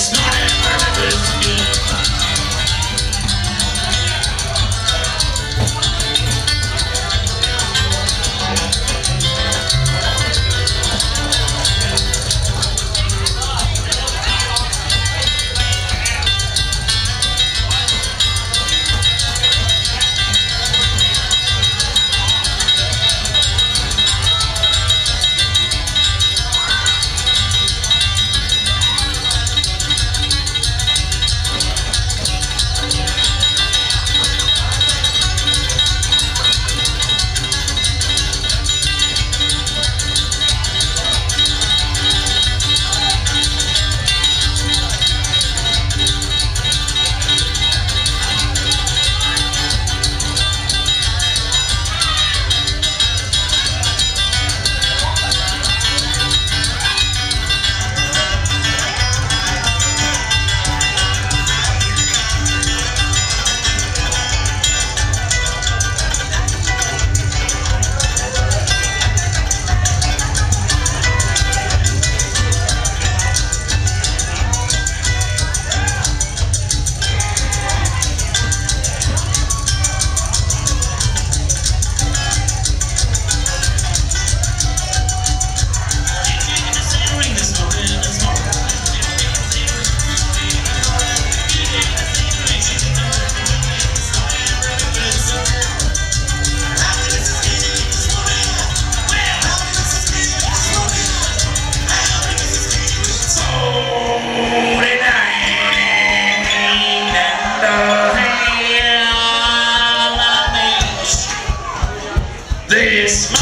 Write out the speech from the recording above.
It's not a perfect emergency. This